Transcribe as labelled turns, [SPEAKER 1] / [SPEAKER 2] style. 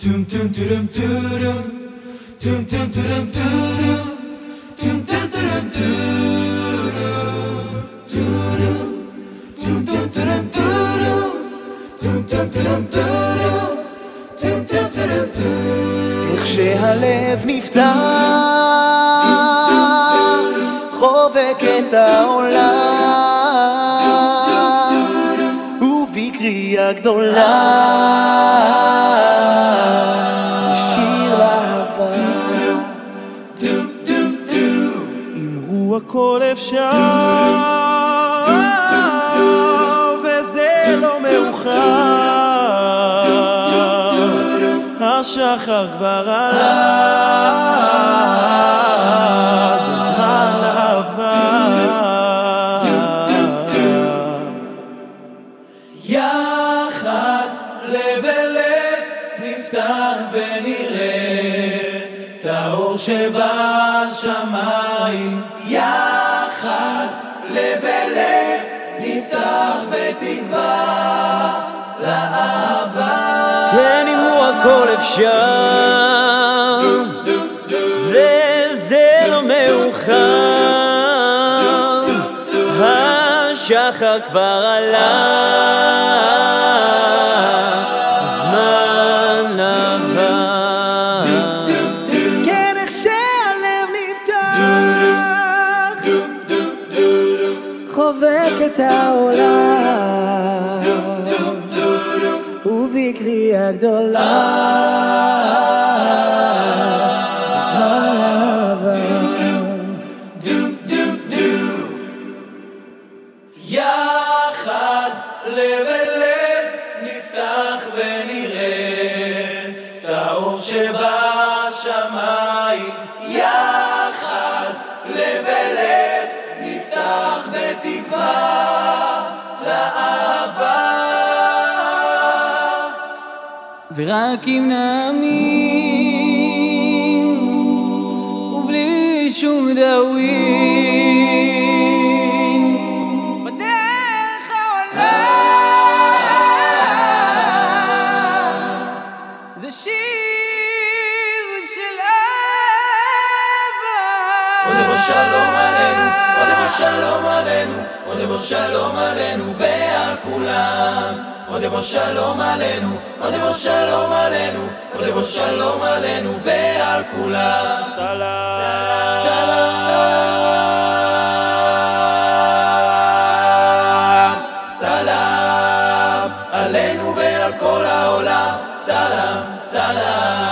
[SPEAKER 1] Tum tum tudum tudum. Tum tum tudum tudum. Tum tum tudum tudum. Tudum. Tum tum tudum tudum. Tum tum tudum tudum. Tum tum tudum tudum.
[SPEAKER 2] איך שהלב נפתח, חובק את העולם, ובקריאה גדולה, הכל אפשר, וזה לא מאוחר. השחר כבר עלה, זה זמן.
[SPEAKER 1] יחד לב אל לב נפתח ונראה שבשמיים יחד לב אל לב נפתח בתקווה לאהבה.
[SPEAKER 2] כן, אמרו הכל אפשר, וזה לא מאוחר. השחר כבר עלה, חובק את העולם. ובקריאה גדולה זמן אהבה
[SPEAKER 1] יחד לב אל לב נפתח ונראה את האור שבשמיים
[SPEAKER 2] ורק אם נאמין ובלי שום דאווין. בדרך העולם זה שיר של
[SPEAKER 1] עוד יבוא
[SPEAKER 2] אהבה
[SPEAKER 1] שלום עלינו, עוד יבוא שלום עלינו, עוד יבוא שלום עלינו ועל כולם. עוד יבוא שלום עלינו, עוד יבוא שלום עלינו, עוד יבוא שלום עלינו ועל כולם. סלאם, סלאם, עלינו ועל כל העולם. סלאם, סלאם.